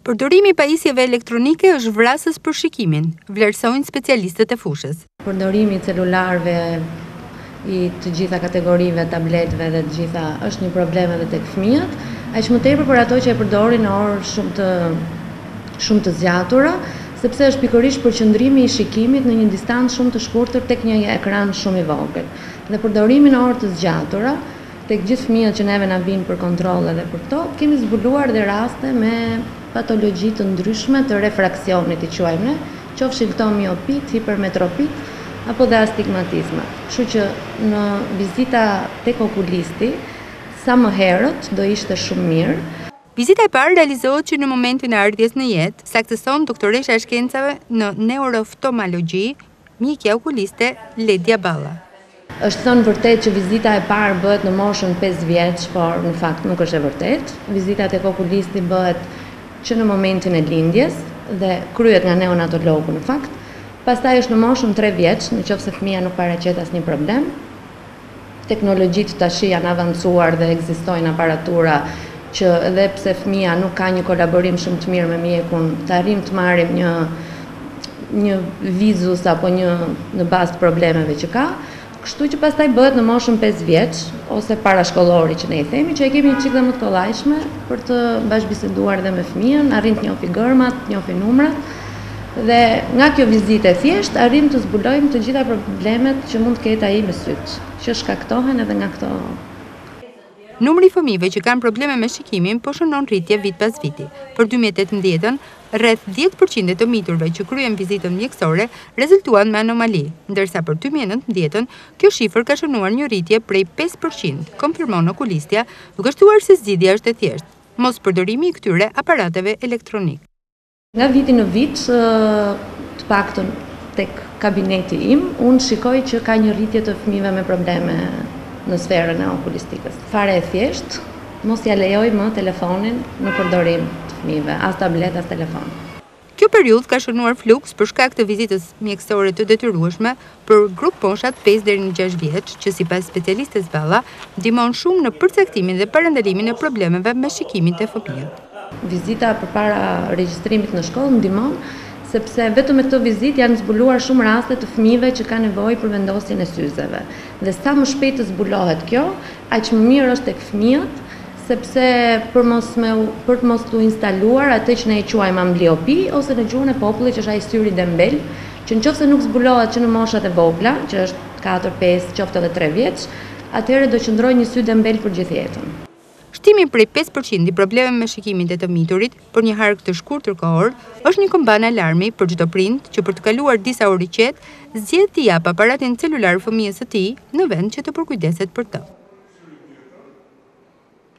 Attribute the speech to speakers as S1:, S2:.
S1: Përdorimi i pajisjeve elektronike është vrasës për shikimin, vlerësojnë specialistët e fushës.
S2: Përdorimi i celularëve i të gjitha kategorive, tabletëve dhe të gjitha është një problem edhe tek fëmijët, aq më tepër për ato që e përdorin në orë shumë të shumë të zgjatura, sepse është pikërisht përqendrimi i shikimit në një distancë shumë të shkurtër tek një ekran shumë i vogël. Dhe përdorimi në orë të zgjatura Tek gjithë fëmijët që neve na vijnë për kontrolle dhe për to, kemi zbuluar dhe raste me patologji të ndryshme të refraksionit, i quajmë ne, qofshin këto miopitë, hipermetropitë apo dhe astigmatizma. Kështu që një vizitë tek okulisti, sa më herët, do ishte shumë mirë.
S1: Vizita e parë realizohet që në momentin e ardhjes në jetë, saktëson doktoresha e shkencave në neurooftalmologji, Mjekja okuliste Ledja Balla.
S2: Është thënë vërtet që vizita e parë bëhet në moshën pesë vjeç, por në fakt nuk është e vërtetë. Vizita tek okulisti bëhet që në momentin e lindjes dhe kryhet nga neonatologu në fakt. Pastaj është në moshën tre vjeç, në qoftë se fëmija nuk paraqet asnjë problem. Teknologjitë tashi janë avancuar dhe ekzistojnë aparatura që edhe pse fëmija nuk ka një kolaborim shumë të mirë me mjekun, të arrijmë të marrim një një vizus apo një në bazë të problemeve që ka, kështu që pastaj bëhet në moshën pesë vjeç ose parashkollori që ne i themi, që e kemi një çik dhe më të kollajshme për të bashkëbiseduar dhe me fëmijën, arrin të njohë gërmat, të njohë numrat. Dhe nga kjo vizitë e thjeshtë arrijmë të zbulojmë të gjitha problemet që mund të ketë ai me sytë, që shkaktohen edhe nga këto.
S1: Numri i fëmijëve që kanë probleme me shikimin po shënon rritje vit pas viti. Për dy mijë e tetëmbëdhjetën, rreth dhjetë për qind e të miturve që kryen vizitën mjekësore rezultuan me anomali, ndërsa për dy mijë e nëntëmbëdhjetën kjo shifër ka shënuar një rritje prej pesë për qind, konfirmon okulistja, duke shtuar se zgjidhja është e thjeshtë, mospërdorimi i këtyre aparateve elektronikë.
S2: Nga viti në vit, të paktën tek kabineti im, unë shikoj që ka një rritje të fëmijëve me probleme në sferën e okulistikës. Fare e thjeshtë, mos ia lejojmë telefonin në përdorim të fëmijëve, as tablet, as telefon.
S1: Kjo periudhë ka shënuar fluks për shkak të vizitës mjekësore të detyrueshme, për grupmoshat pesë deri në gjashtë vjeç, që sipas specialistes Balla, ndihmon shumë në përcaktimin dhe parandalimin e problemeve me shikimin te fëmijët.
S2: Vizita përpara regjistrimit në shkollë ndihmon, sepse vetëm me këtë vizitë janë zbuluar shumë raste të fëmijëve që kanë nevojë për vendosjen e syzeve. Dhe sa më shpejt të zbulohet kjo, aq më mirë është tek fëmijët, Sepse për mos me u për të mos t'u instaluar atë që ne e quajmë ambliopi ose në gjuhën e popullit që është ai syri dembel që në qoftë se nuk zbulohet që në moshat e vogla që është katër pesë qoftë edhe tre vjeç atëherë do qëndrojë një sy dembel për gjithë jetën.
S1: Shtimi prej pesë për qind i problemeve me shikimin te të miturit për një hark të shkurtër kohor është një këmbanë alarmi për çdo prind që për të kaluar disa orë i qetë zgjedh t'i japë aparatin celular fëmijës së tij në vend që të përkujdeset për të.